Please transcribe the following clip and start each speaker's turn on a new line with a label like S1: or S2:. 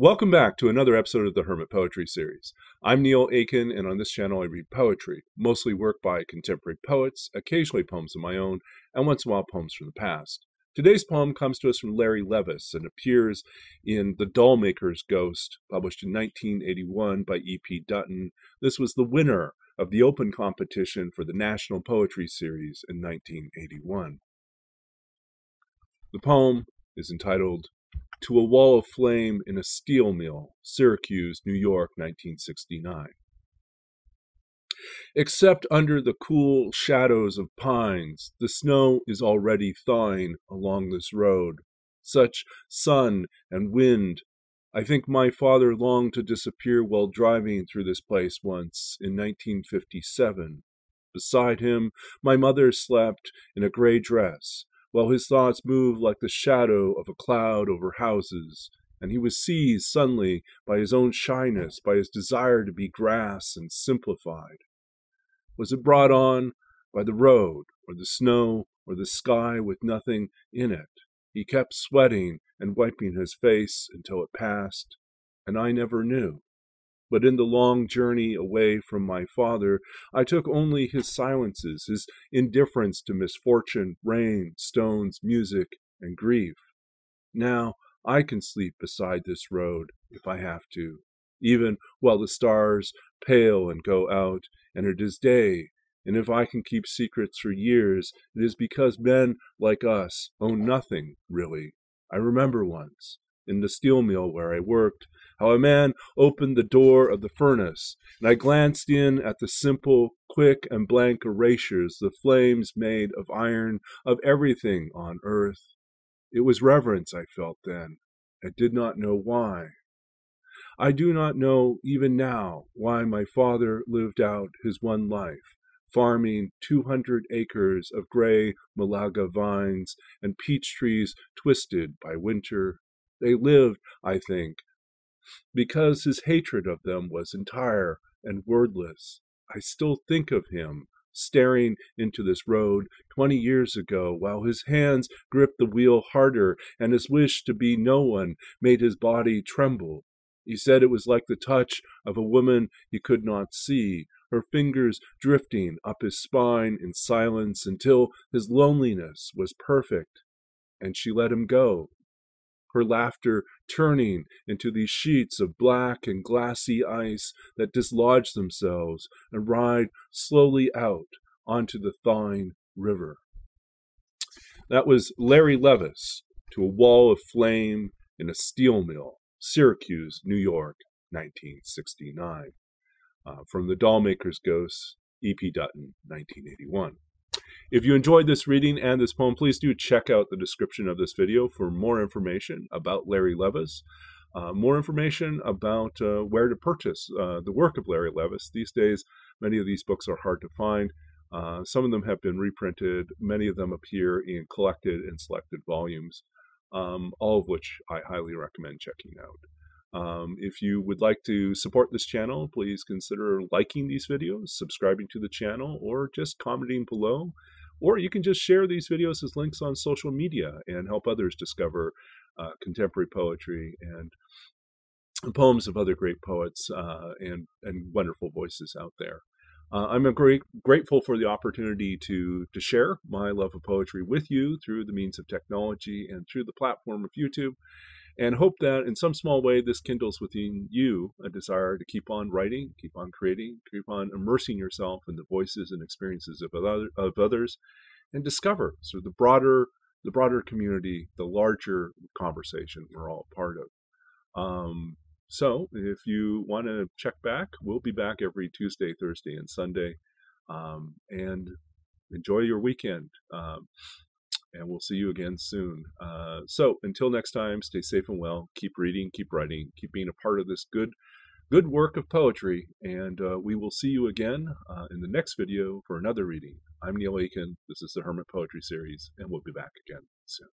S1: Welcome back to another episode of the Hermit Poetry Series. I'm Neil Aitken, and on this channel I read poetry, mostly work by contemporary poets, occasionally poems of my own, and once in a while poems from the past. Today's poem comes to us from Larry Levis and appears in The Dollmaker's Ghost, published in 1981 by E.P. Dutton. This was the winner of the open competition for the National Poetry Series in 1981. The poem is entitled to a wall of flame in a steel mill, Syracuse, New York, 1969. Except under the cool shadows of pines, the snow is already thawing along this road. Such sun and wind. I think my father longed to disappear while driving through this place once in 1957. Beside him, my mother slept in a gray dress, while his thoughts moved like the shadow of a cloud over houses, and he was seized suddenly by his own shyness, by his desire to be grass and simplified. Was it brought on by the road, or the snow, or the sky with nothing in it? He kept sweating and wiping his face until it passed, and I never knew. But in the long journey away from my father, I took only his silences, his indifference to misfortune, rain, stones, music, and grief. Now I can sleep beside this road if I have to, even while the stars pale and go out, and it is day. And if I can keep secrets for years, it is because men like us own nothing, really. I remember once, in the steel mill where I worked, how a man opened the door of the furnace, and I glanced in at the simple, quick, and blank erasures, the flames made of iron, of everything on earth. It was reverence I felt then. I did not know why. I do not know even now why my father lived out his one life, farming 200 acres of gray Malaga vines and peach trees twisted by winter. They lived, I think, because his hatred of them was entire and wordless. I still think of him staring into this road 20 years ago while his hands gripped the wheel harder and his wish to be no one made his body tremble. He said it was like the touch of a woman he could not see, her fingers drifting up his spine in silence until his loneliness was perfect. And she let him go her laughter turning into these sheets of black and glassy ice that dislodge themselves and ride slowly out onto the thawing river. That was Larry Levis to a wall of flame in a steel mill, Syracuse, New York, 1969. Uh, from The Dollmaker's Ghost, E.P. Dutton, 1981. If you enjoyed this reading and this poem, please do check out the description of this video for more information about Larry Levis, uh, more information about uh, where to purchase uh, the work of Larry Levis. These days, many of these books are hard to find. Uh, some of them have been reprinted. Many of them appear in collected and selected volumes, um, all of which I highly recommend checking out. Um, if you would like to support this channel, please consider liking these videos, subscribing to the channel, or just commenting below. Or you can just share these videos as links on social media and help others discover uh, contemporary poetry and poems of other great poets uh, and, and wonderful voices out there. Uh, I'm great, grateful for the opportunity to, to share my love of poetry with you through the means of technology and through the platform of YouTube and hope that in some small way this kindles within you a desire to keep on writing, keep on creating, keep on immersing yourself in the voices and experiences of, other, of others, and discover sort of the broader the broader community, the larger conversation we're all part of. Um, so if you want to check back, we'll be back every Tuesday, Thursday, and Sunday. Um, and enjoy your weekend. Um, and we'll see you again soon. Uh, so until next time, stay safe and well. Keep reading, keep writing, keep being a part of this good, good work of poetry. And uh, we will see you again uh, in the next video for another reading. I'm Neil Aitken. This is the Hermit Poetry Series, and we'll be back again soon.